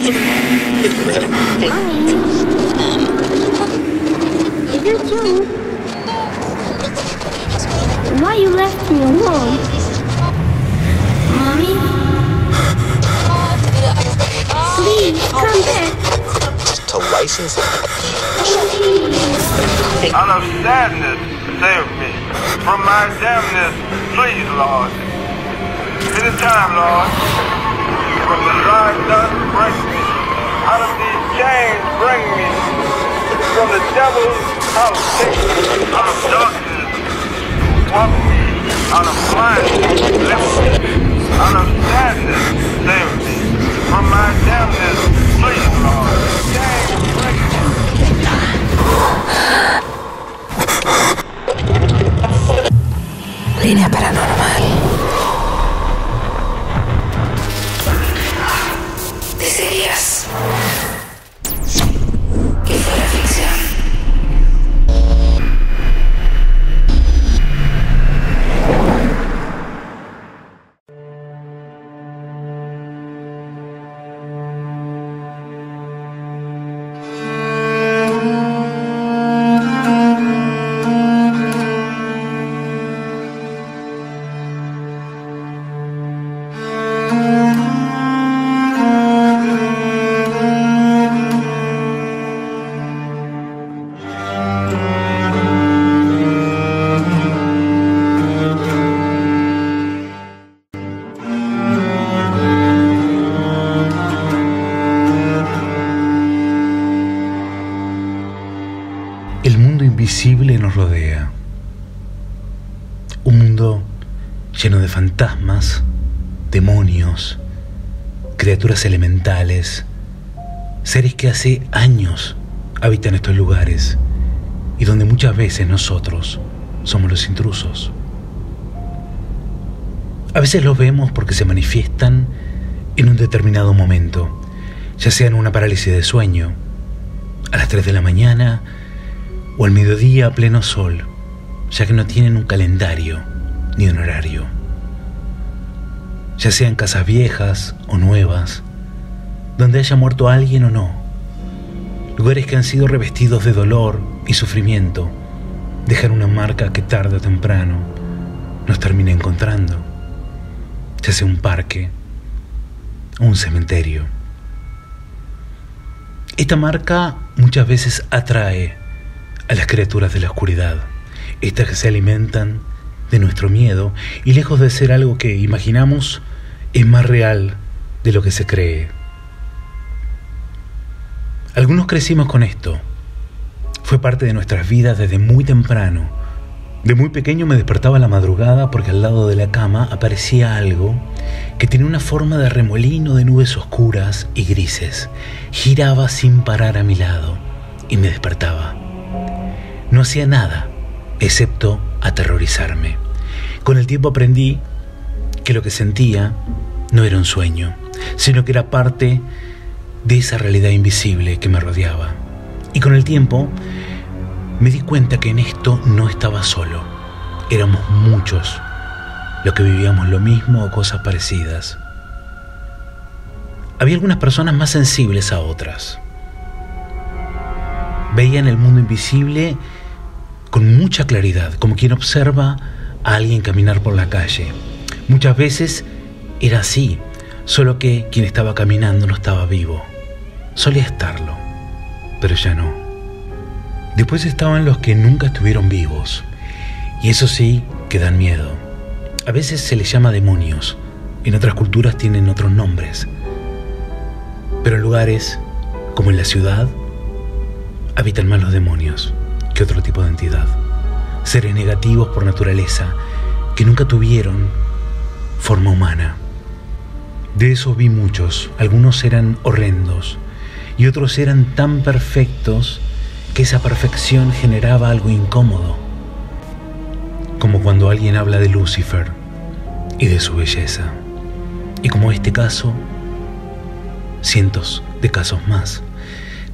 バイバイ。Línea paranormal. Seres que hace años habitan estos lugares y donde muchas veces nosotros somos los intrusos. A veces los vemos porque se manifiestan en un determinado momento, ya sea en una parálisis de sueño, a las 3 de la mañana, o al mediodía a pleno sol, ya que no tienen un calendario ni un horario. Ya sean casas viejas o nuevas, donde haya muerto alguien o no, lugares que han sido revestidos de dolor y sufrimiento, dejan una marca que tarde o temprano nos termina encontrando, ya sea un parque o un cementerio. Esta marca muchas veces atrae a las criaturas de la oscuridad, estas que se alimentan de nuestro miedo y lejos de ser algo que imaginamos, es más real de lo que se cree. Algunos crecimos con esto. Fue parte de nuestras vidas desde muy temprano. De muy pequeño me despertaba la madrugada porque al lado de la cama aparecía algo que tenía una forma de remolino de nubes oscuras y grises. Giraba sin parar a mi lado y me despertaba. No hacía nada, excepto aterrorizarme. Con el tiempo aprendí que lo que sentía no era un sueño, sino que era parte de esa realidad invisible que me rodeaba. Y con el tiempo me di cuenta que en esto no estaba solo. Éramos muchos los que vivíamos lo mismo o cosas parecidas. Había algunas personas más sensibles a otras. Veían el mundo invisible con mucha claridad, como quien observa a alguien caminar por la calle. Muchas veces era así, solo que quien estaba caminando no estaba vivo. Solía estarlo, pero ya no. Después estaban los que nunca estuvieron vivos, y eso sí que dan miedo. A veces se les llama demonios, en otras culturas tienen otros nombres, pero en lugares como en la ciudad habitan más los demonios que otro tipo de entidad. Seres negativos por naturaleza que nunca tuvieron forma humana. De esos vi muchos, algunos eran horrendos y otros eran tan perfectos que esa perfección generaba algo incómodo, como cuando alguien habla de Lucifer y de su belleza. Y como este caso, cientos de casos más.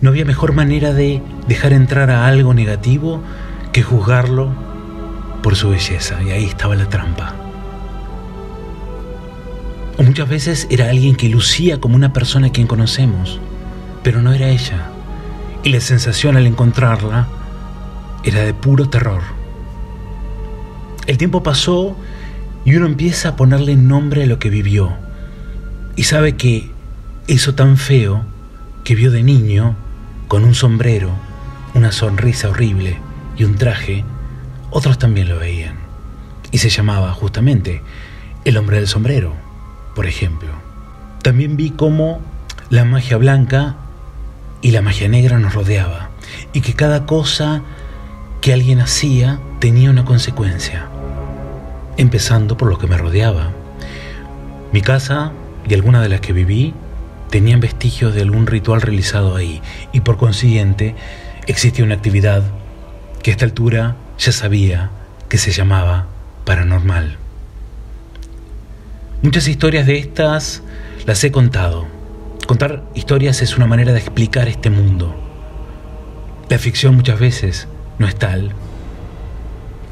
No había mejor manera de dejar entrar a algo negativo que juzgarlo por su belleza. Y ahí estaba la trampa. O muchas veces era alguien que lucía como una persona a quien conocemos, pero no era ella. Y la sensación al encontrarla era de puro terror. El tiempo pasó y uno empieza a ponerle nombre a lo que vivió. Y sabe que eso tan feo que vio de niño, con un sombrero, una sonrisa horrible y un traje, otros también lo veían. Y se llamaba justamente el hombre del sombrero, por ejemplo. También vi cómo la magia blanca y la magia negra nos rodeaba y que cada cosa que alguien hacía tenía una consecuencia, empezando por lo que me rodeaba. Mi casa y algunas de las que viví tenían vestigios de algún ritual realizado ahí y por consiguiente existía una actividad que a esta altura ya sabía que se llamaba paranormal. Muchas historias de estas las he contado. Contar historias es una manera de explicar este mundo. La ficción muchas veces no es tal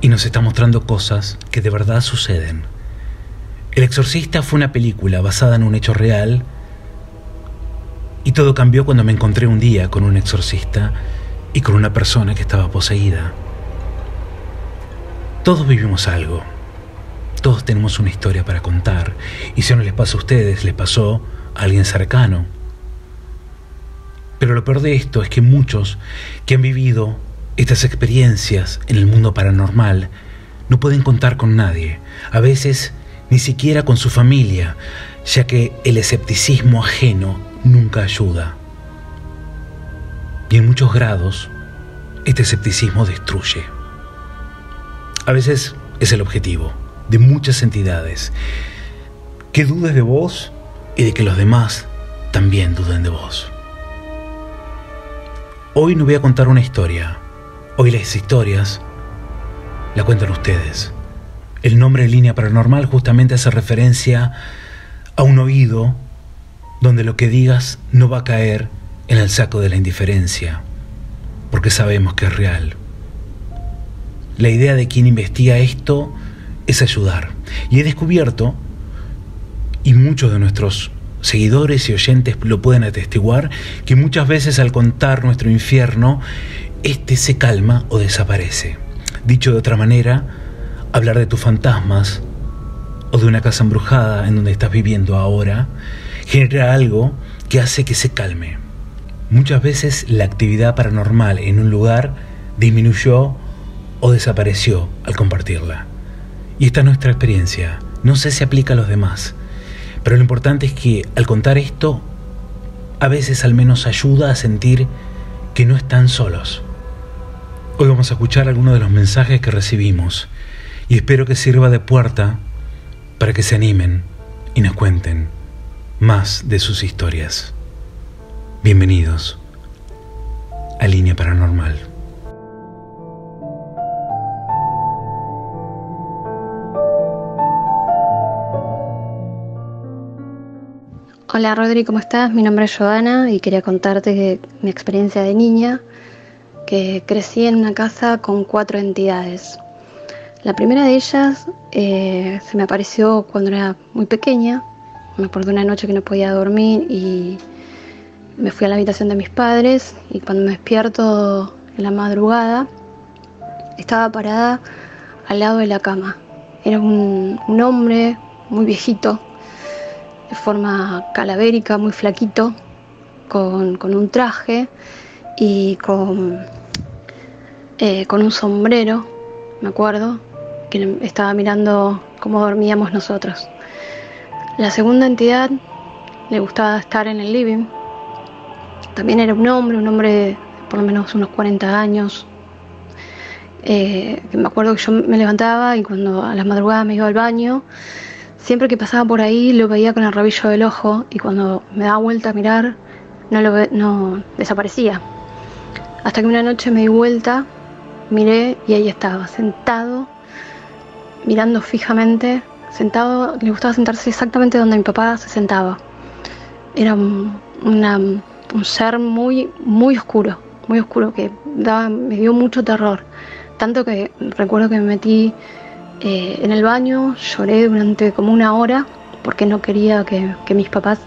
y nos está mostrando cosas que de verdad suceden. El Exorcista fue una película basada en un hecho real y todo cambió cuando me encontré un día con un exorcista y con una persona que estaba poseída. Todos vivimos algo. Todos tenemos una historia para contar. Y si no les pasa a ustedes, les pasó a alguien cercano. Pero lo peor de esto es que muchos que han vivido estas experiencias en el mundo paranormal no pueden contar con nadie. A veces ni siquiera con su familia, ya que el escepticismo ajeno nunca ayuda. Y en muchos grados, este escepticismo destruye. A veces es el objetivo de muchas entidades, que dudes de vos y de que los demás también duden de vos. Hoy no voy a contar una historia, hoy las historias la cuentan ustedes. El nombre en línea paranormal justamente hace referencia a un oído donde lo que digas no va a caer en el saco de la indiferencia, porque sabemos que es real. La idea de quien investiga esto es ayudar. Y he descubierto, y muchos de nuestros seguidores y oyentes lo pueden atestiguar, que muchas veces al contar nuestro infierno, este se calma o desaparece. Dicho de otra manera, hablar de tus fantasmas o de una casa embrujada en donde estás viviendo ahora genera algo que hace que se calme. Muchas veces la actividad paranormal en un lugar disminuyó o desapareció al compartirla. Y esta es nuestra experiencia. No sé si aplica a los demás, pero lo importante es que al contar esto, a veces al menos ayuda a sentir que no están solos. Hoy vamos a escuchar algunos de los mensajes que recibimos y espero que sirva de puerta para que se animen y nos cuenten más de sus historias. Bienvenidos a Línea Paranormal. Hola Rodri, ¿cómo estás? Mi nombre es Joana y quería contarte mi experiencia de niña, que crecí en una casa con cuatro entidades. La primera de ellas eh, se me apareció cuando era muy pequeña, me acuerdo una noche que no podía dormir y me fui a la habitación de mis padres y cuando me despierto en la madrugada estaba parada al lado de la cama. Era un hombre muy viejito, de forma calavérica, muy flaquito, con, con un traje y con, eh, con un sombrero, me acuerdo, que estaba mirando cómo dormíamos nosotros. La segunda entidad le gustaba estar en el living. También era un hombre, un hombre de por lo menos unos 40 años. Eh, me acuerdo que yo me levantaba y cuando a las madrugadas me iba al baño, Siempre que pasaba por ahí lo veía con el rabillo del ojo y cuando me daba vuelta a mirar no, lo no desaparecía. Hasta que una noche me di vuelta, miré y ahí estaba, sentado, mirando fijamente, sentado, le gustaba sentarse exactamente donde mi papá se sentaba. Era un, un ser muy, muy oscuro, muy oscuro, que daba, me dio mucho terror. Tanto que recuerdo que me metí eh, en el baño, lloré durante como una hora porque no quería que, mis papás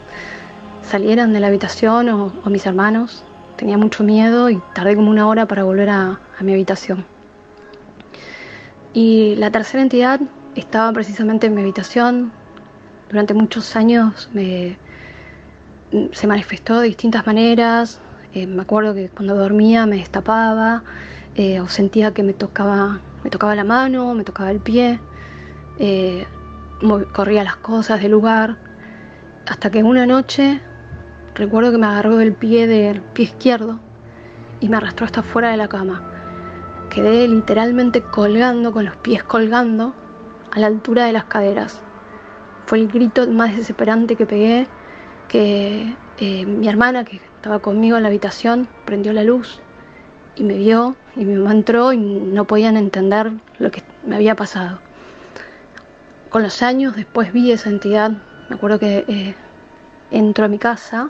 salieran de la habitación o, mis hermanos. Tenía mucho miedo y tardé como una hora para volver a, mi habitación. Y la tercera entidad estaba precisamente en mi habitación. Durante muchos años se manifestó de distintas maneras. Eh, me acuerdo que cuando dormía me destapaba eh, o sentía que me tocaba, me tocaba la mano, me tocaba el pie, eh, corría las cosas del lugar. Hasta que una noche recuerdo que me agarró del pie del pie izquierdo y me arrastró hasta fuera de la cama. Quedé literalmente colgando, con los pies colgando, a la altura de las caderas. Fue el grito más desesperante que pegué, que eh, mi hermana, que estaba conmigo en la habitación, prendió la luz y me vio, y mi mamá entró y no podían entender lo que me había pasado. Con los años después vi esa entidad, me acuerdo que eh, entro a mi casa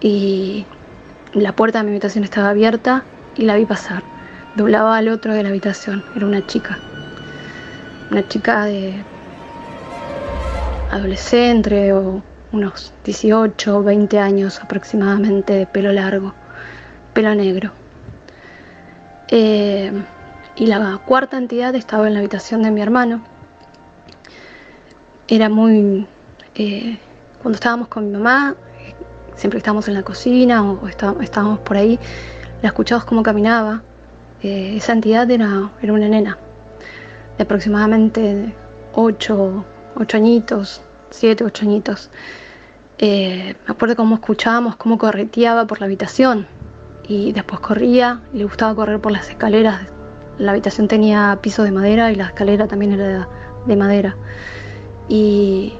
y la puerta de mi habitación estaba abierta y la vi pasar lado al otro de la habitación. Era una chica. Una chica de adolescente o unos 18 o 20 años aproximadamente, de pelo largo, pelo negro. Eh, y la cuarta entidad estaba en la habitación de mi hermano. Era muy... eh, cuando estábamos con mi mamá, siempre estábamos en la cocina o, o está- estábamos por ahí, la escuchábamos cómo caminaba. Eh, esa entidad era, era una nena de aproximadamente 8, ocho añitos, 7, 8 añitos. Me acuerdo cómo escuchábamos cómo correteaba por la habitación y después corría, le gustaba correr por las escaleras. La habitación tenía piso de madera y la escalera también era de madera. Y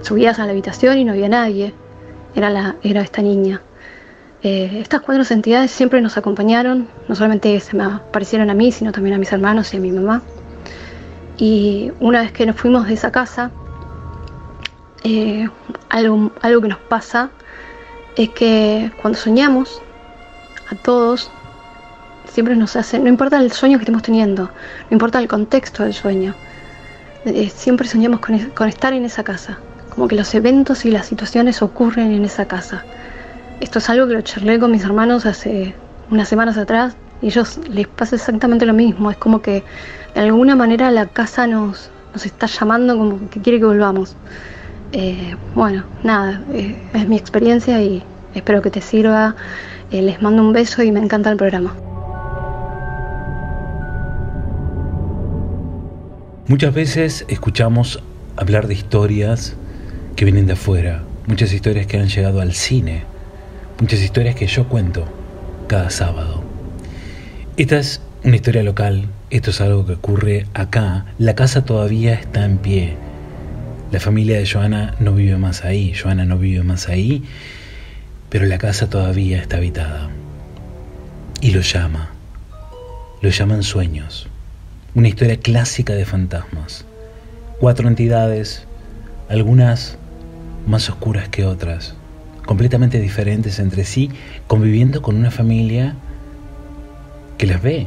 subías a la habitación y no había nadie. Era, la, era esta niña. Eh, estas cuatro entidades siempre nos acompañaron, no solamente se me aparecieron a mí, sino también a mis hermanos y a mi mamá. Y una vez que nos fuimos de esa casa, eh, algo, algo que nos pasa es que cuando soñamos, a todos, siempre nos hace, no importa el sueño que estemos teniendo, no importa el contexto del sueño, eh, siempre soñamos con, con estar en esa casa, como que los eventos y las situaciones ocurren en esa casa. Esto es algo que lo charlé con mis hermanos hace unas semanas atrás y ellos les pasa exactamente lo mismo. Es como que de alguna manera la casa nos, nos está llamando como que quiere que volvamos. Eh, bueno, nada, eh, es mi experiencia y espero que te sirva. Eh, les mando un beso y me encanta el programa. Muchas veces escuchamos hablar de historias que vienen de afuera, muchas historias que han llegado al cine, muchas historias que yo cuento cada sábado. Esta es una historia local, esto es algo que ocurre acá, la casa todavía está en pie. La familia de Joana no vive más ahí, Joana no vive más ahí, pero la casa todavía está habitada. Y lo llama, lo llaman sueños una historia clásica de fantasmas. Cuatro entidades, algunas más oscuras que otras, completamente diferentes entre sí, conviviendo con una familia que las ve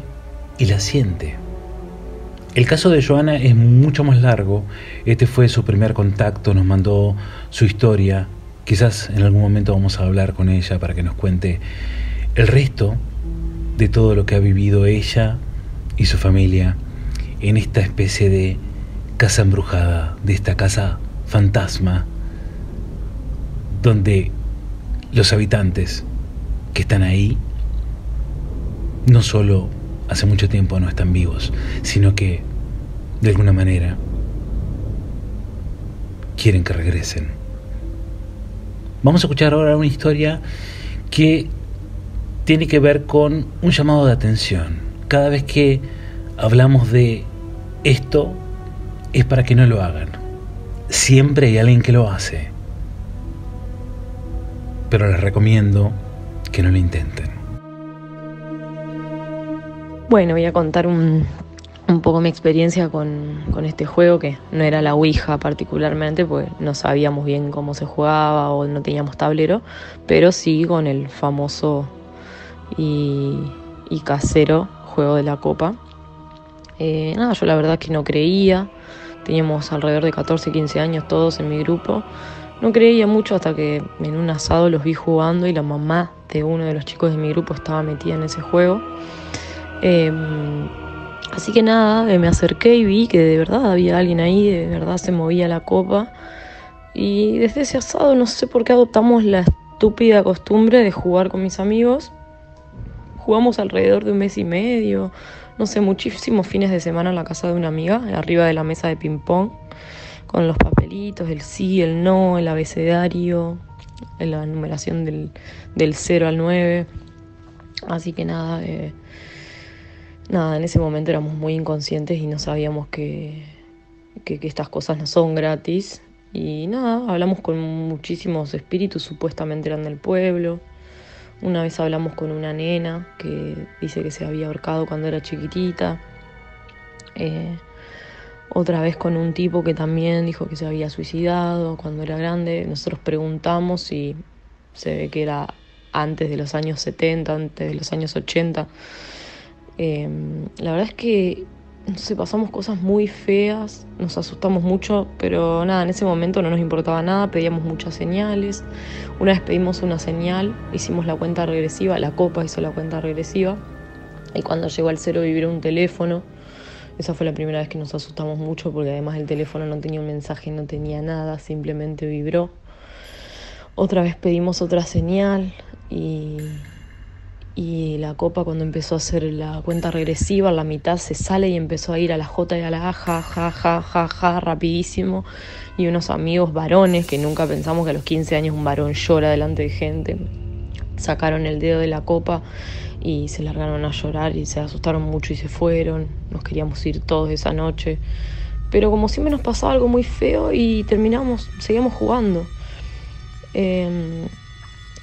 y las siente. El caso de Joana es mucho más largo. Este fue su primer contacto, nos mandó su historia. Quizás en algún momento vamos a hablar con ella para que nos cuente el resto de todo lo que ha vivido ella y su familia en esta especie de casa embrujada, de esta casa fantasma, donde los habitantes que están ahí no solo hace mucho tiempo no están vivos, sino que de alguna manera quieren que regresen. Vamos a escuchar ahora una historia que tiene que ver con un llamado de atención. Cada vez que hablamos de esto es para que no lo hagan. Siempre hay alguien que lo hace. Pero les recomiendo que no lo intenten. Bueno, voy a contar un, un poco mi experiencia con, con este juego, que no era la Ouija particularmente, porque no sabíamos bien cómo se jugaba o no teníamos tablero, pero sí con el famoso y, casero juego de la copa. Eh, nada, yo la verdad que no creía, teníamos alrededor de 14, 15 años todos en mi grupo. No creía mucho hasta que en un asado los vi jugando y la mamá de uno de los chicos de mi grupo estaba metida en ese juego. Em, así que nada, me acerqué y vi que de verdad había alguien ahí, de verdad se movía la copa. Y desde ese asado no sé por qué adoptamos la estúpida costumbre de jugar con mis amigos. Jugamos alrededor de un mes y medio, no sé, muchísimos fines de semana en la casa de una amiga, arriba de la mesa de ping-pong, con los papelitos, el sí, el no, el abecedario, la numeración del, del 0 al 9. Así que nada, eh, nada, en ese momento éramos muy inconscientes y no sabíamos que, que, estas cosas no son gratis y nada, hablamos con muchísimos espíritus, supuestamente eran del pueblo. Una vez hablamos con una nena que dice que se había ahorcado cuando era chiquitita. Eh, otra vez con un tipo que también dijo que se había suicidado cuando era grande. Nosotros preguntamos y se ve que era antes de los años 70, antes de los años 80. Eh, la verdad es que no pasamos cosas muy feas, nos asustamos mucho, pero nada, en ese momento no nos importaba nada, pedíamos muchas señales. Una vez pedimos una señal, hicimos la cuenta regresiva, la copa hizo la cuenta regresiva, y cuando llegó al cero vibró un teléfono. Esa fue la primera vez que nos asustamos mucho porque además el teléfono no tenía un mensaje, no tenía nada, simplemente vibró. Otra vez pedimos otra señal y y la copa cuando empezó a hacer la cuenta regresiva, la mitad se sale y empezó a ir a la J y a la A, ja, ja, ja, ja, ja, rapidísimo. Y unos amigos varones, que nunca pensamos que a los 15 años un varón llora delante de gente, sacaron el dedo de la copa y se largaron a llorar y se asustaron mucho y se fueron. Nos queríamos ir todos esa noche. Pero como siempre nos pasaba algo muy feo y terminamos, seguíamos jugando. Eh,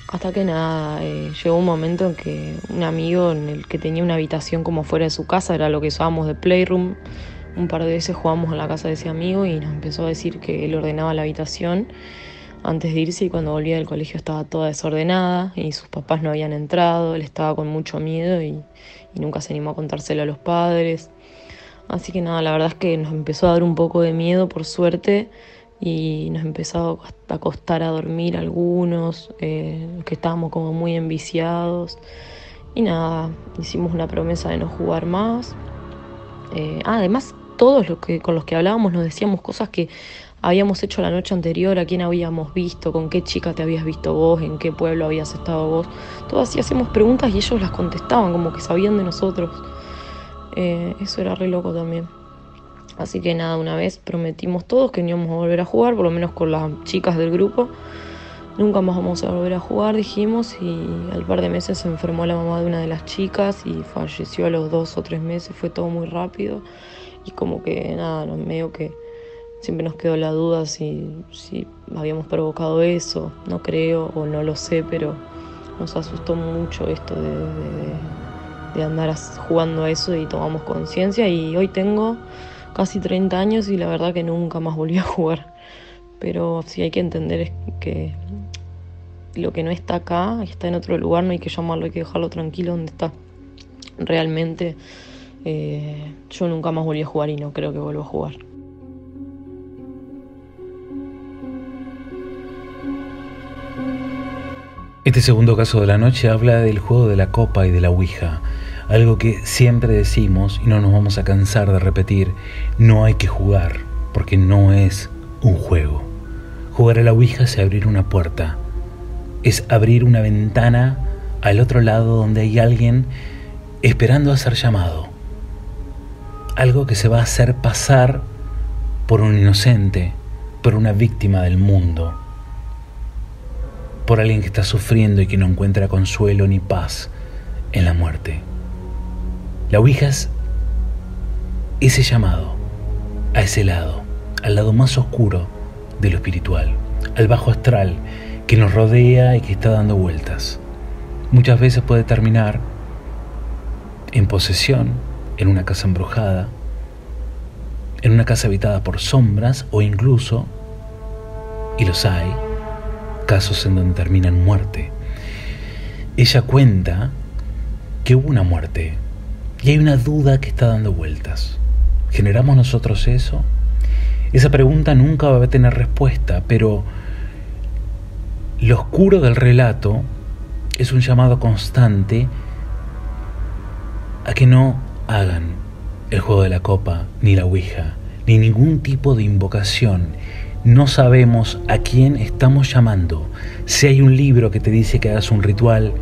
hasta que nada, eh, llegó un momento en que un amigo en el que tenía una habitación como fuera de su casa, era lo que usábamos de playroom, un par de veces jugamos en la casa de ese amigo y nos empezó a decir que él ordenaba la habitación antes de irse y cuando volvía del colegio estaba toda desordenada y sus papás no habían entrado, él estaba con mucho miedo y, y nunca se animó a contárselo a los padres. Así que nada, la verdad es que nos empezó a dar un poco de miedo, por suerte y nos empezó a costar a dormir algunos, eh, que estábamos como muy enviciados. Y nada, hicimos una promesa de no jugar más. Eh, ah, además, todos los que, con los que hablábamos nos decíamos cosas que habíamos hecho la noche anterior, a quién habíamos visto, con qué chica te habías visto vos, en qué pueblo habías estado vos. Todas así hacíamos preguntas y ellos las contestaban, como que sabían de nosotros. Eh, eso era re loco también. Así que nada, una vez prometimos todos que no íbamos a volver a jugar, por lo menos con las chicas del grupo. Nunca más vamos a volver a jugar, dijimos, y al par de meses se enfermó la mamá de una de las chicas y falleció a los dos o tres meses, fue todo muy rápido. Y como que nada, medio que siempre nos quedó la duda si, si habíamos provocado eso, no creo o no lo sé, pero nos asustó mucho esto de, de andar jugando a eso y tomamos conciencia y hoy tengo casi 30 años y la verdad que nunca más volví a jugar. Pero sí hay que entender que lo que no está acá está en otro lugar, no hay que llamarlo, hay que dejarlo tranquilo donde está. Realmente eh, yo nunca más volví a jugar y no creo que vuelva a jugar. Este segundo caso de la noche habla del juego de la copa y de la Ouija. Algo que siempre decimos y no nos vamos a cansar de repetir, no hay que jugar, porque no es un juego. Jugar a la Ouija es abrir una puerta, es abrir una ventana al otro lado donde hay alguien esperando a ser llamado. Algo que se va a hacer pasar por un inocente, por una víctima del mundo, por alguien que está sufriendo y que no encuentra consuelo ni paz en la muerte. La Ouija es ese llamado a ese lado, al lado más oscuro de lo espiritual, al bajo astral que nos rodea y que está dando vueltas. Muchas veces puede terminar en posesión, en una casa embrujada, en una casa habitada por sombras o incluso, y los hay, casos en donde termina en muerte. Ella cuenta que hubo una muerte y hay una duda que está dando vueltas. ¿Generamos nosotros eso? Esa pregunta nunca va a tener respuesta, pero lo oscuro del relato es un llamado constante a que no hagan el juego de la copa, ni la Ouija, ni ningún tipo de invocación. No sabemos a quién estamos llamando. Si hay un libro que te dice que hagas un ritual,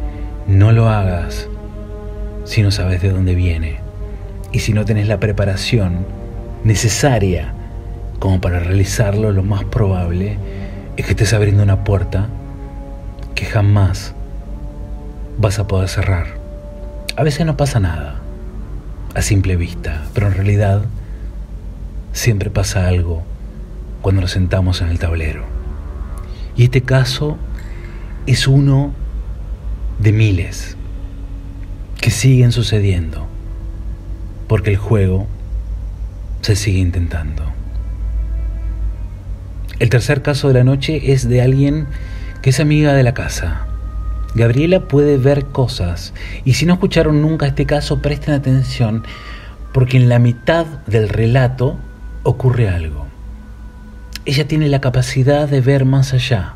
no lo hagas si no sabes de dónde viene y si no tenés la preparación necesaria como para realizarlo, lo más probable es que estés abriendo una puerta que jamás vas a poder cerrar. A veces no pasa nada a simple vista, pero en realidad siempre pasa algo cuando nos sentamos en el tablero. Y este caso es uno de miles que siguen sucediendo porque el juego se sigue intentando. El tercer caso de la noche es de alguien que es amiga de la casa. Gabriela puede ver cosas y si no escucharon nunca este caso presten atención porque en la mitad del relato ocurre algo. Ella tiene la capacidad de ver más allá.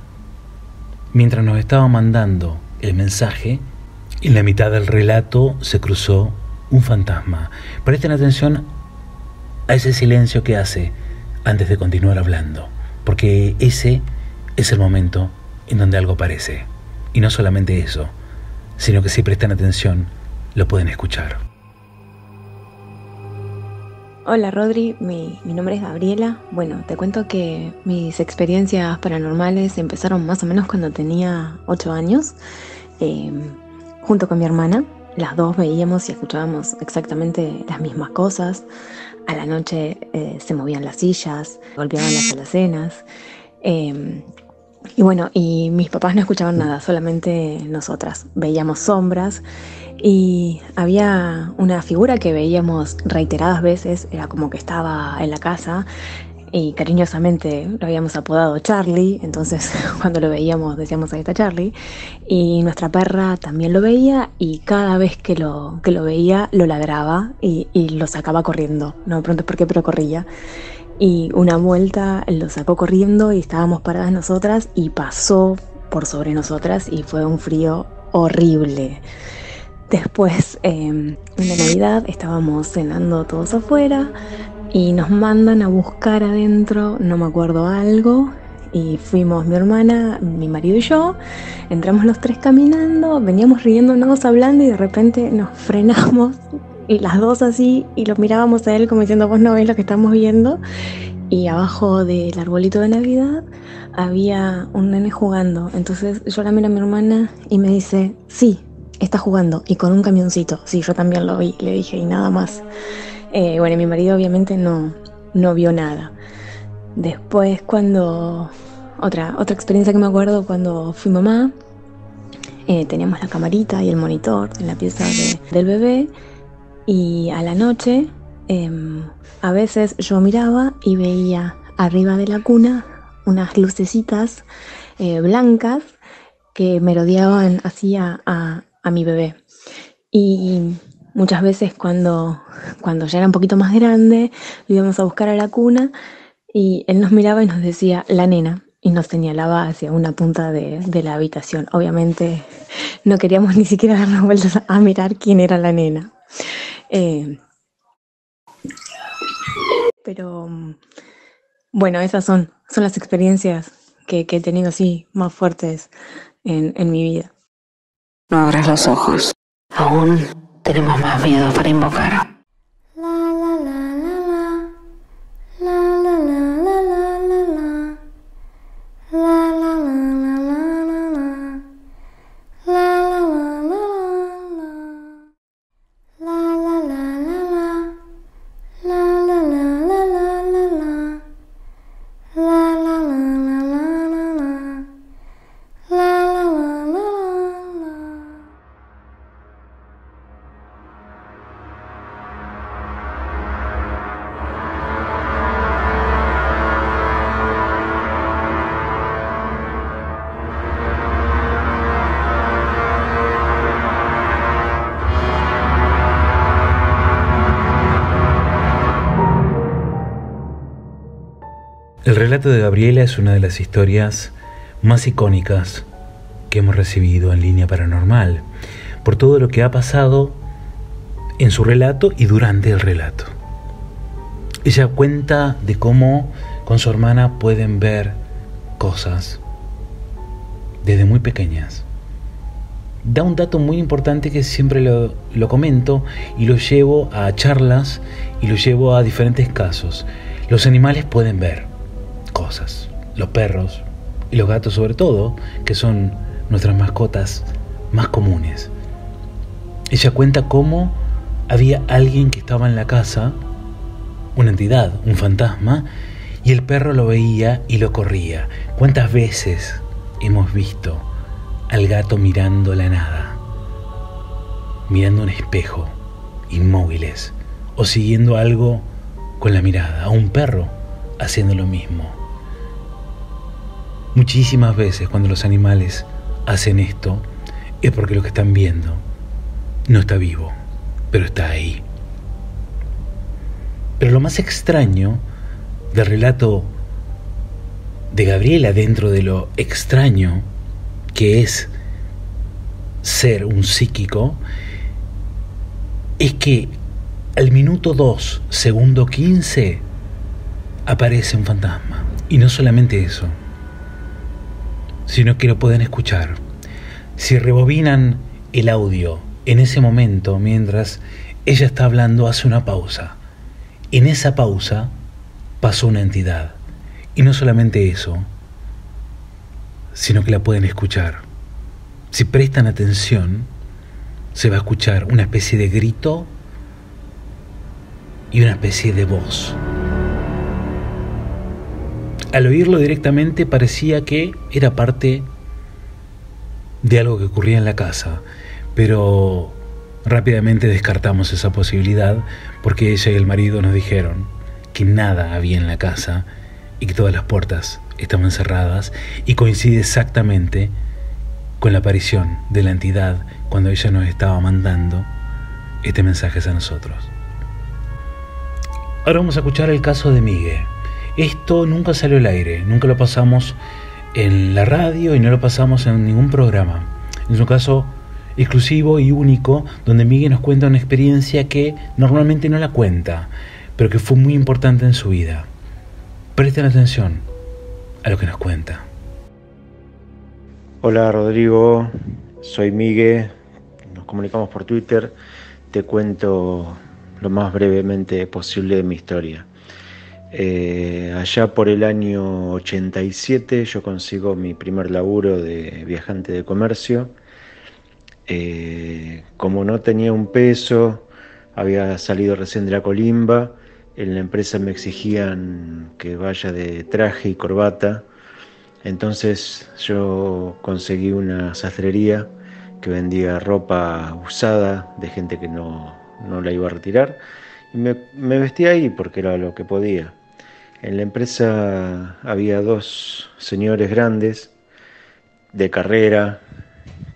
Mientras nos estaba mandando el mensaje, en la mitad del relato se cruzó un fantasma. Presten atención a ese silencio que hace antes de continuar hablando, porque ese es el momento en donde algo aparece. Y no solamente eso, sino que si prestan atención, lo pueden escuchar. Hola Rodri, mi, nombre es Gabriela. Bueno, te cuento que mis experiencias paranormales empezaron más o menos cuando tenía 8 años, eh, junto con mi hermana. Las dos veíamos y escuchábamos exactamente las mismas cosas. A la noche eh, se movían las sillas, golpeaban las alacenas. Eh, y bueno, y mis papás no escuchaban nada, solamente nosotras. Veíamos sombras y había una figura que veíamos reiteradas veces, era como que estaba en la casa y cariñosamente lo habíamos apodado Charlie, entonces cuando lo veíamos decíamos ahí está Charlie, y nuestra perra también lo veía y cada vez que lo, que lo veía lo ladraba y, y lo sacaba corriendo, no me preguntes por qué, pero corría. Y una vuelta lo sacó corriendo y estábamos paradas nosotras y pasó por sobre nosotras y fue un frío horrible. Después, eh, en la Navidad, estábamos cenando todos afuera y nos mandan a buscar adentro, no me acuerdo algo, y fuimos mi hermana, mi marido y yo, entramos los tres caminando, veníamos riéndonos, hablando y de repente nos frenamos y las dos así, y lo mirábamos a él como diciendo, vos no ves lo que estamos viendo. Y abajo del arbolito de Navidad había un nene jugando. Entonces yo la miro a mi hermana y me dice, sí, está jugando. Y con un camioncito. Sí, yo también lo vi, le dije, y nada más. Eh, bueno, mi marido obviamente no, no vio nada. Después cuando... Otra, otra experiencia que me acuerdo cuando fui mamá, eh, teníamos la camarita y el monitor en la pieza del bebé y a la noche, em, a veces yo miraba y veía arriba de la cuna unas lucecitas eh, blancas que merodeaban hacia a, a, mi bebé. Y muchas veces cuando, cuando ya era un poquito más grande, íbamos a buscar a la cuna y él nos miraba y nos decía, la nena, y nos señalaba hacia una punta de, de, la habitación. Obviamente no queríamos ni siquiera darnos vueltas a mirar quién era la nena. Eh, pero bueno, esas son, son las experiencias que, que he tenido así más fuertes en, en mi vida. No abras los ojos. Aún tenemos más miedo para invocar. Relato de Gabriela es una de las historias más icónicas que hemos recibido en línea paranormal, por todo lo que ha pasado en su relato y durante el relato. Ella cuenta de cómo con su hermana pueden ver cosas desde muy pequeñas. Da un dato muy importante que siempre lo, lo comento y lo llevo a charlas y lo llevo a diferentes casos. Los animales pueden ver. Los perros y los gatos sobre todo, que son nuestras mascotas más comunes. Ella cuenta cómo había alguien que estaba en la casa, una entidad, un fantasma, y el perro lo veía y lo corría. ¿Cuántas veces hemos visto al gato mirando la nada, mirando un espejo, inmóviles, o siguiendo algo con la mirada, a un perro haciendo lo mismo? Muchísimas veces cuando los animales hacen esto es porque lo que están viendo no está vivo, pero está ahí. Pero lo más extraño del relato de Gabriela dentro de lo extraño que es ser un psíquico es que al minuto 2, segundo 15, aparece un fantasma. Y no solamente eso, sino que lo pueden escuchar. Si rebobinan el audio en ese momento, mientras ella está hablando, hace una pausa. En esa pausa pasó una entidad. Y no solamente eso, sino que la pueden escuchar. Si prestan atención, se va a escuchar una especie de grito y una especie de voz. Al oírlo directamente parecía que era parte de algo que ocurría en la casa, pero rápidamente descartamos esa posibilidad porque ella y el marido nos dijeron que nada había en la casa y que todas las puertas estaban cerradas y coincide exactamente con la aparición de la entidad cuando ella nos estaba mandando este mensaje a nosotros. Ahora vamos a escuchar el caso de Miguel. Esto nunca salió al aire, nunca lo pasamos en la radio y no lo pasamos en ningún programa. Es un caso exclusivo y único donde Miguel nos cuenta una experiencia que normalmente no la cuenta, pero que fue muy importante en su vida. Presten atención a lo que nos cuenta. Hola Rodrigo, soy Miguel, nos comunicamos por Twitter, te cuento lo más brevemente posible de mi historia. Eh, allá por el año 87 yo consigo mi primer laburo de viajante de comercio. Eh, como no tenía un peso, había salido recién de la colimba, en la empresa me exigían que vaya de traje y corbata. Entonces yo conseguí una sastrería que vendía ropa usada de gente que no, la iba a retirar. Y me, me vestí ahí porque era lo que podía. En la empresa había dos señores grandes de carrera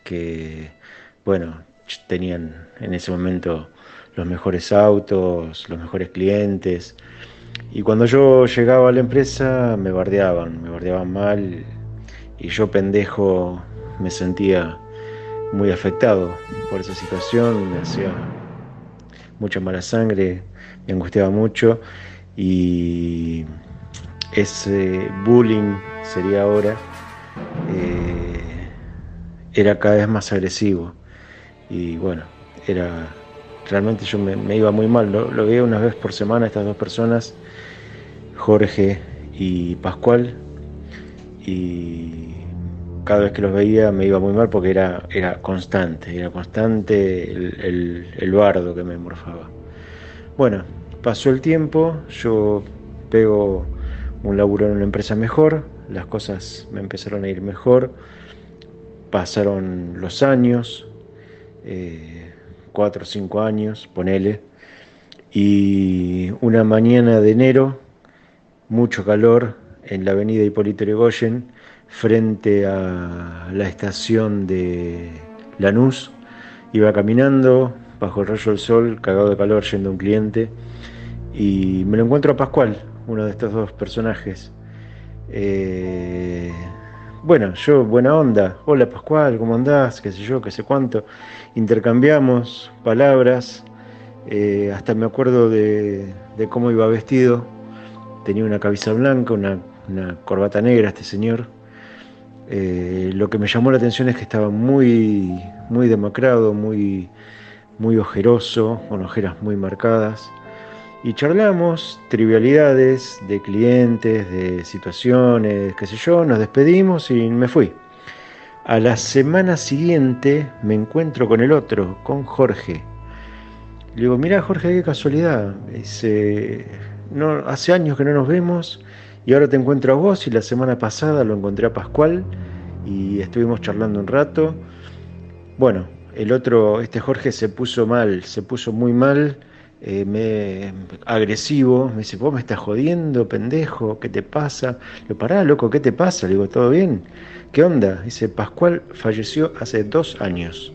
que, bueno, tenían en ese momento los mejores autos, los mejores clientes. Y cuando yo llegaba a la empresa me bardeaban, me bardeaban mal. Y yo pendejo me sentía muy afectado por esa situación, me hacía mucha mala sangre, me angustiaba mucho y ese bullying sería ahora, eh, era cada vez más agresivo y bueno, era realmente yo me, iba muy mal, lo, veía una vez por semana estas dos personas, Jorge y Pascual, y cada vez que los veía me iba muy mal porque era, era constante, era constante el, el bardo que me morfaba. Bueno, Pasó el tiempo, yo pego un laburo en una empresa mejor, las cosas me empezaron a ir mejor, pasaron los años, eh, cuatro o cinco años, ponele, y una mañana de enero, mucho calor en la avenida Hipólito Yrigoyen, frente a la estación de Lanús, iba caminando bajo el rayo del sol, cagado de calor, yendo a un cliente, y me lo encuentro a Pascual, uno de estos dos personajes, Eh, bueno, yo, buena onda. Hola Pascual, ¿cómo andás? Qué sé yo, qué sé cuánto. Intercambiamos palabras. Eh, hasta me acuerdo de, cómo iba vestido. Tenía una camisa blanca, una, una corbata negra este señor. Eh, lo que me llamó la atención es que estaba muy, muy demacrado, muy, muy ojeroso, con ojeras muy marcadas. Y charlamos trivialidades de clientes, de situaciones, qué sé yo, nos despedimos y me fui. A la semana siguiente me encuentro con el otro, con Jorge. Le digo, mira Jorge, qué casualidad. no, hace años que no nos vemos y ahora te encuentro a vos y la semana pasada lo encontré a Pascual y estuvimos charlando un rato. Bueno, el otro, este Jorge se puso mal, se puso muy mal eh, me, agresivo, me dice, vos me estás jodiendo, pendejo, ¿qué te pasa? Le digo, pará, loco, ¿qué te pasa? Le digo, ¿todo bien? ¿Qué onda? Dice, Pascual falleció hace dos años,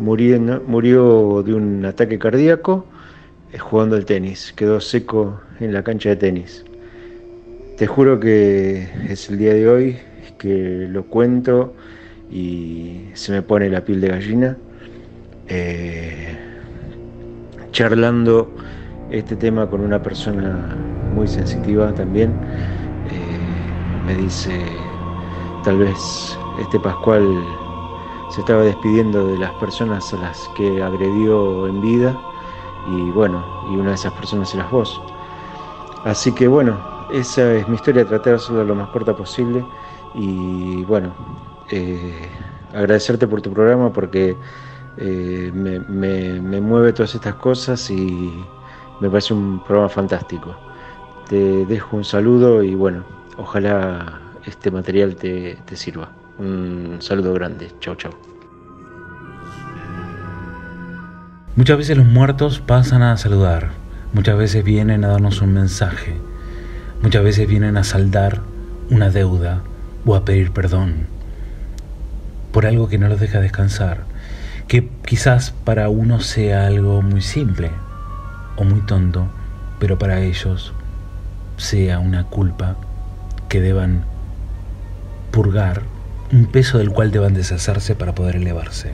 murió, de un ataque cardíaco eh, jugando al tenis, quedó seco en la cancha de tenis. Te juro que es el día de hoy que lo cuento y se me pone la piel de gallina. Eh, charlando este tema con una persona muy sensitiva también. Eh, me dice, tal vez este Pascual se estaba despidiendo de las personas a las que agredió en vida y bueno, y una de esas personas eras vos. Así que bueno, esa es mi historia, traté de hacerla lo más corta posible y bueno, eh, agradecerte por tu programa porque eh, me, mueve todas estas cosas y me parece un programa fantástico. Te dejo un saludo y bueno, ojalá este material te, te sirva. Un saludo grande. Chao, chao. Muchas veces los muertos pasan a saludar, muchas veces vienen a darnos un mensaje, muchas veces vienen a saldar una deuda o a pedir perdón por algo que no los deja descansar que quizás para uno sea algo muy simple o muy tonto, pero para ellos sea una culpa que deban purgar, un peso del cual deban deshacerse para poder elevarse.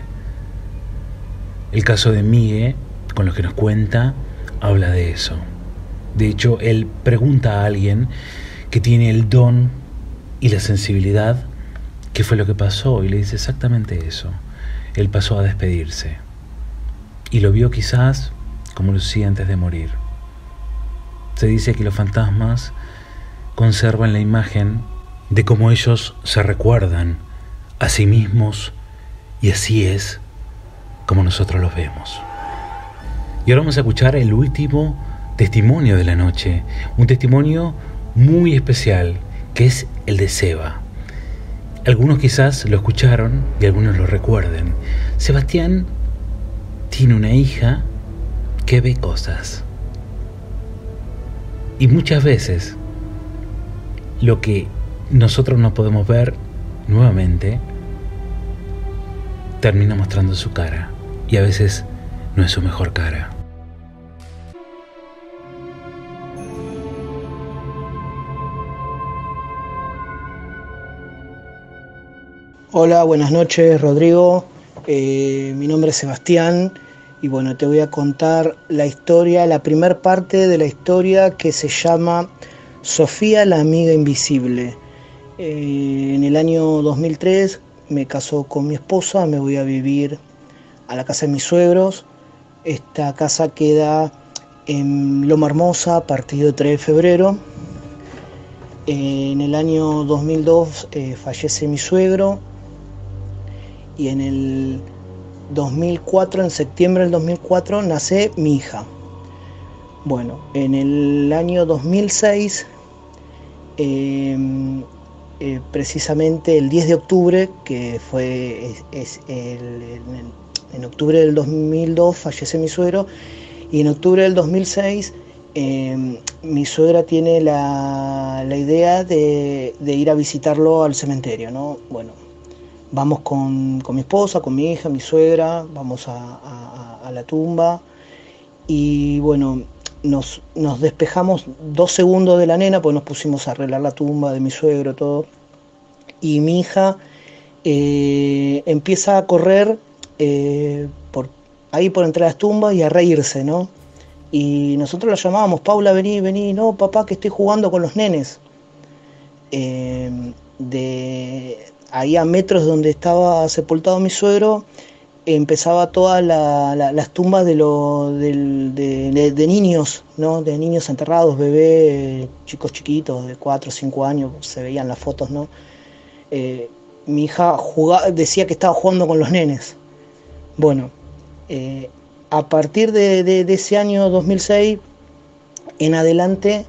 El caso de Miguel, con lo que nos cuenta, habla de eso. De hecho, él pregunta a alguien que tiene el don y la sensibilidad qué fue lo que pasó y le dice exactamente eso él pasó a despedirse y lo vio quizás como lucía antes de morir. Se dice que los fantasmas conservan la imagen de cómo ellos se recuerdan a sí mismos y así es como nosotros los vemos. Y ahora vamos a escuchar el último testimonio de la noche, un testimonio muy especial que es el de Seba. Algunos quizás lo escucharon y algunos lo recuerden. Sebastián tiene una hija que ve cosas. Y muchas veces lo que nosotros no podemos ver nuevamente termina mostrando su cara. Y a veces no es su mejor cara. Hola, buenas noches Rodrigo. Eh, mi nombre es Sebastián y bueno, te voy a contar la historia, la primer parte de la historia que se llama Sofía la amiga invisible. Eh, en el año 2003 me casó con mi esposa, me voy a vivir a la casa de mis suegros. Esta casa queda en Loma Hermosa, partido 3 de febrero. Eh, en el año 2002 fallece mi suegro, y en el 2004, en septiembre del 2004, nace mi hija. Bueno, en el año 2006, em, eh, precisamente el 10 de octubre, que fue es, en octubre del 2002 fallece mi suegro, y en octubre del 2006 em, mi suegra tiene la, idea de, de, ir a visitarlo al cementerio, ¿no? Bueno, Vamos con, mi esposa, con mi hija, mi suegra, vamos a, la tumba y bueno, nos, nos despejamos dos segundos de la nena, pues nos pusimos a arreglar la tumba de mi suegro, todo. Y mi hija eh, empieza a correr eh, por, ahí por entre las tumbas y a reírse, ¿no? Y nosotros la llamábamos, Paula, vení, vení, no, papá, que estoy jugando con los nenes. Eh, de ahí a metros donde estaba sepultado mi suegro, empezaba todas la, la, las tumbas de, lo, de, niños, ¿no? De niños enterrados, bebés, chicos chiquitos de 4 o 5 años, se veían las fotos, ¿no? Eh, mi hija jugaba, decía que estaba jugando con los nenes. Bueno, eh, a partir de, de, ese año 2006 en adelante,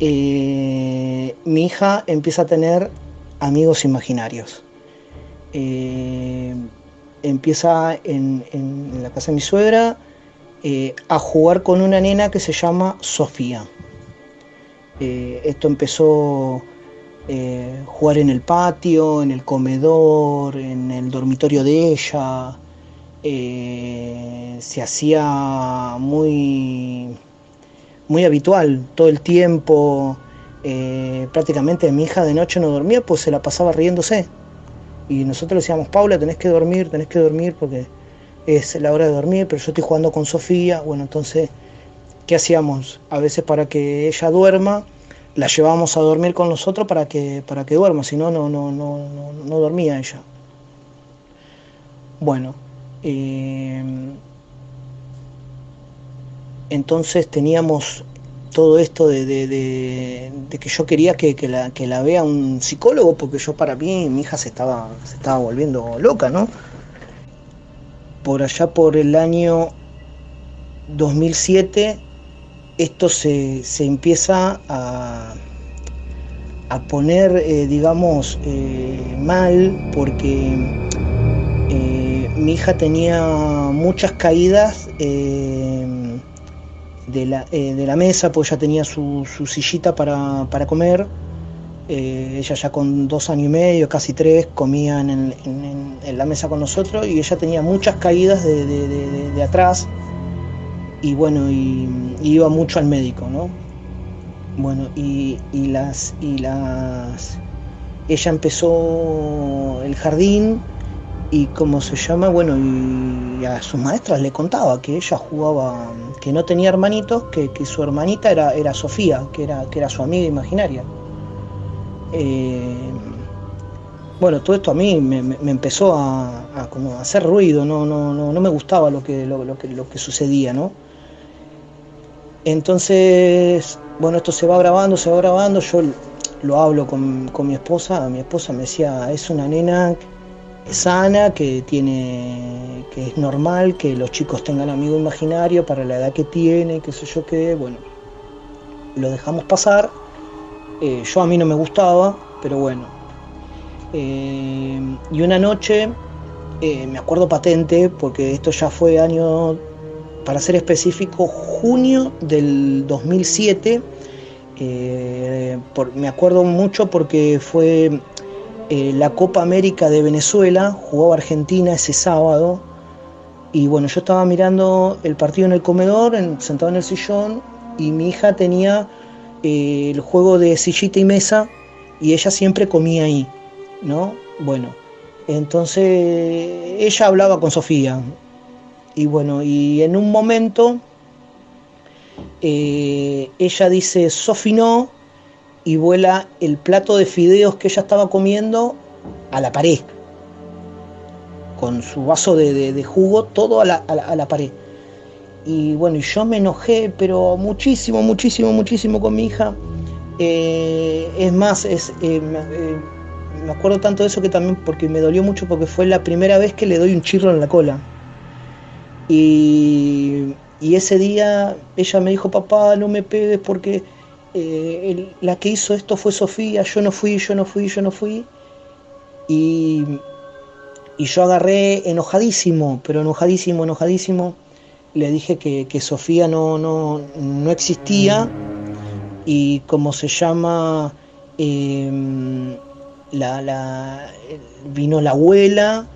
eh, mi hija empieza a tener amigos imaginarios. Eh, empieza en, la casa de mi suegra eh, a jugar con una nena que se llama Sofía. Eh, esto empezó eh, jugar en el patio, en el comedor, en el dormitorio de ella. Se hacía muy, muy habitual todo el tiempo. Eh, prácticamente mi hija de noche no dormía, pues se la pasaba riéndose. Y nosotros le decíamos, Paula, tenés que dormir, tenés que dormir porque es la hora de dormir, pero yo estoy jugando con Sofía. Bueno, entonces, ¿qué hacíamos? A veces para que ella duerma, la llevábamos a dormir con nosotros para que, para que duerma, si no, no, no, no, no dormía ella. Bueno, eh, entonces teníamos todo esto de, de, que yo quería que, que, la, que, la, vea un psicólogo, porque yo para mí mi hija se estaba, se estaba volviendo loca, ¿no? Por allá por el año 2007, esto se, se empieza a, a poner, eh, digamos, eh, mal, porque eh, mi hija tenía muchas caídas de la, eh, de la mesa, pues ya tenía su, su sillita para, para comer. Eh, ella ya con dos años y medio, casi tres, comía en, en, en, la mesa con nosotros y ella tenía muchas caídas de, de, de, atrás y bueno, y, iba mucho al médico, ¿no? Bueno, y, y, las, y las... Ella empezó el jardín y como se llama, bueno, y a sus maestras le contaba que ella jugaba, que no tenía hermanitos, que, que su hermanita era, era Sofía, que era, que era su amiga imaginaria. Eh, bueno, todo esto a mí me, empezó a, como a hacer ruido, no, no, no, no me gustaba lo que, lo, que, lo que sucedía, ¿no? Entonces, bueno, esto se va grabando, se va grabando, yo lo hablo con, con mi esposa, mi esposa me decía, es una nena sana, que tiene, que es normal que los chicos tengan amigo imaginario para la edad que tiene, qué sé yo qué, bueno, lo dejamos pasar. Eh, yo a mí no me gustaba, pero bueno. Eh, y una noche, eh, me acuerdo patente, porque esto ya fue año, para ser específico, junio del 2007. Por, me acuerdo mucho porque fue eh, la Copa América de Venezuela, jugaba Argentina ese sábado, y bueno, yo estaba mirando el partido en el comedor, en, sentado en el sillón, y mi hija tenía eh, el juego de sillita y mesa, y ella siempre comía ahí, ¿no? Bueno, entonces ella hablaba con Sofía, y bueno, y en un momento eh, ella dice, Sofi no, y vuela el plato de fideos que ella estaba comiendo a la pared. Con su vaso de, de, jugo, todo a la, a, la, a la, pared. Y bueno, yo me enojé, pero muchísimo, muchísimo, muchísimo con mi hija. Eh, es más, es, eh, me, eh, me acuerdo tanto de eso que también porque me dolió mucho porque fue la primera vez que le doy un chirro en la cola. Y, y ese día ella me dijo, papá, no me pegues porque eh, la que hizo esto fue Sofía, yo no fui, yo no fui, yo no fui. Y, y yo agarré enojadísimo, pero enojadísimo, enojadísimo. Le dije que, que Sofía no, no, no, existía y como se llama, eh, la, la, vino la abuela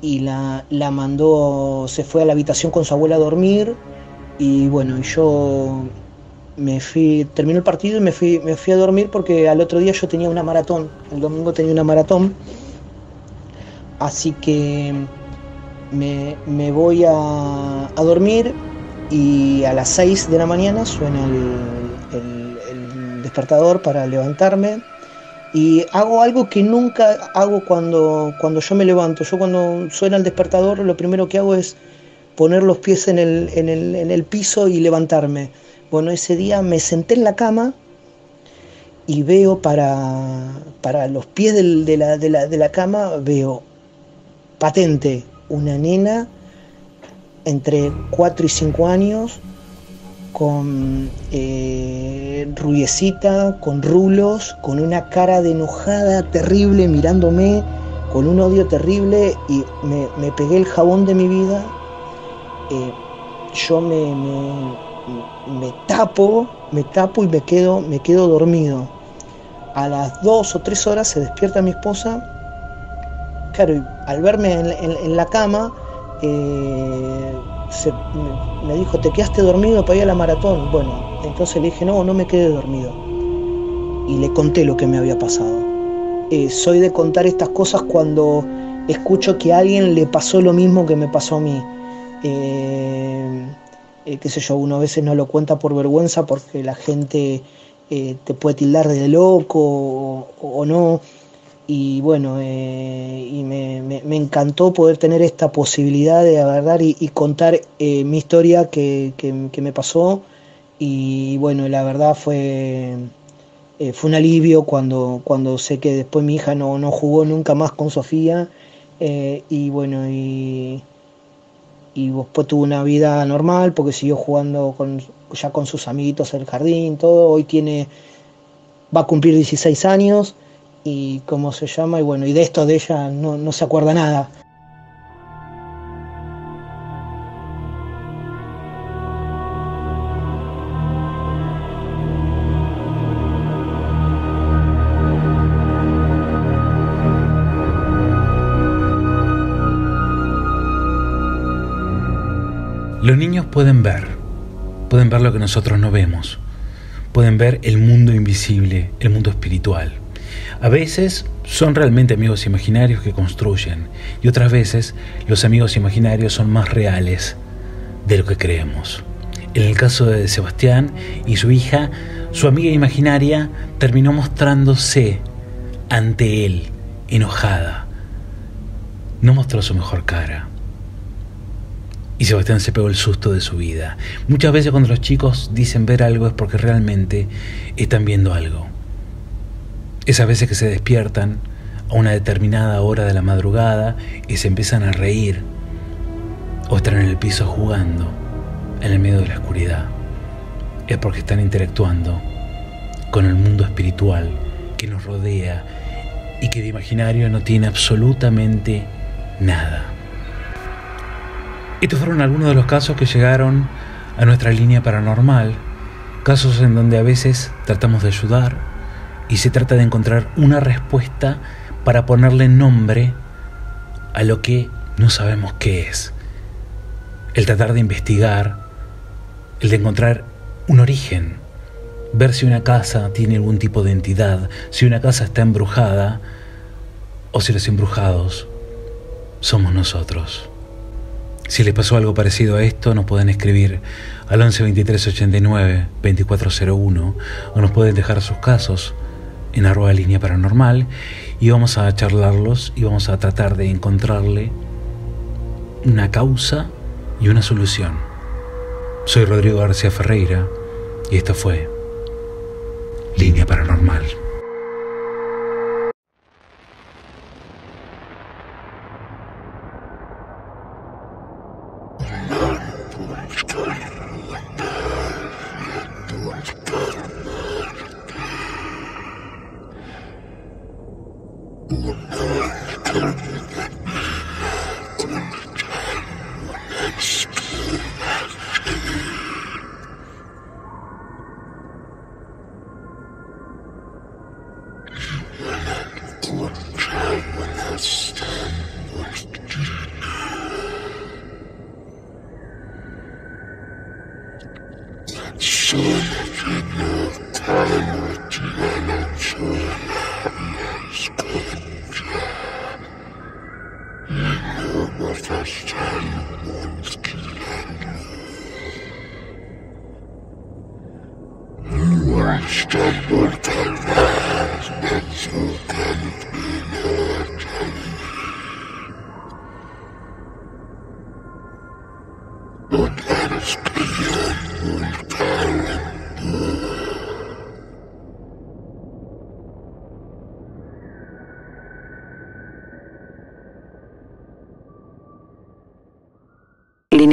y la, la mandó, se fue a la habitación con su abuela a dormir y bueno, yo me fui, terminó el partido y me fui, me fui a dormir porque al otro día yo tenía una maratón, el domingo tenía una maratón, así que me, me voy a, a dormir y a las 6 de la mañana suena el, el- despertador para levantarme y hago algo que nunca hago cuando, cuando yo me levanto. Yo cuando suena el despertador lo primero que hago es poner los pies en el, en el, en el piso y levantarme. Bueno, ese día me senté en la cama y veo para, para los pies de, la, de la- de la cama, veo patente una nena entre 4 y 5 años, con eh, rubiecita, con rulos, con una cara de enojada terrible mirándome, con un odio terrible y me, me pegué el jabón de mi vida. eh, yo me- me tapo, me tapo y me quedo, me quedo dormido. A las dos o tres horas se despierta mi esposa. Claro, y al verme en, la cama, eh, me dijo, ¿te quedaste dormido para ir a la maratón? Bueno, entonces le dije, no, no me quedé dormido. Y le conté lo que me había pasado. Eh, soy de contar estas cosas cuando escucho que a alguien le pasó lo mismo que me pasó a mí. Eh, eh, qué sé yo, uno a veces no lo cuenta por vergüenza porque la gente eh, te puede tildar de loco o, no. Y bueno, eh, y me, me- encantó poder tener esta posibilidad de hablar y, contar eh, mi historia que, que- me pasó. Y bueno, la verdad fue, fue un alivio cuando, cuando sé que después mi hija no, no jugó nunca más con Sofía. y bueno, y, y después tuvo una vida normal porque siguió jugando con, ya con sus amiguitos en el jardín, todo. Hoy tiene, va a cumplir 16 años y cómo se llama, y bueno, y de esto de ella no, no se acuerda nada. Nosotros no vemos, pueden ver el mundo invisible, el mundo espiritual. A veces son realmente amigos imaginarios que construyen y otras veces los amigos imaginarios son más reales de lo que creemos. En el caso de Sebastián y su hija, su amiga imaginaria terminó mostrándose ante él, enojada. No mostró su mejor cara. Y Sebastián se pegó el susto de su vida. Muchas veces cuando los chicos dicen ver algo es porque realmente están viendo algo. Esas veces que se despiertan a una determinada hora de la madrugada y se empiezan a reír o están en el piso jugando en el medio de la oscuridad, es porque están interactuando con el mundo espiritual que nos rodea y que de imaginario no tiene absolutamente nada. Estos fueron algunos de los casos que llegaron a nuestra línea paranormal, casos en donde a veces tratamos de ayudar y se trata de encontrar una respuesta para ponerle nombre a lo que no sabemos qué es. El tratar de investigar, el de encontrar un origen, ver si una casa tiene algún tipo de entidad, si una casa está embrujada o si los embrujados somos nosotros. Si les pasó algo parecido a esto, nos pueden escribir al 11 23 89 2401 o nos pueden dejar sus casos en arroba línea paranormal y vamos a charlarlos y vamos a tratar de encontrarle una causa y una solución. Soy Rodrigo García Ferreira y esto fue Línea Paranormal. Son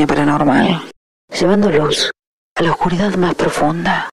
paranormal. Llevando luz a la oscuridad más profunda.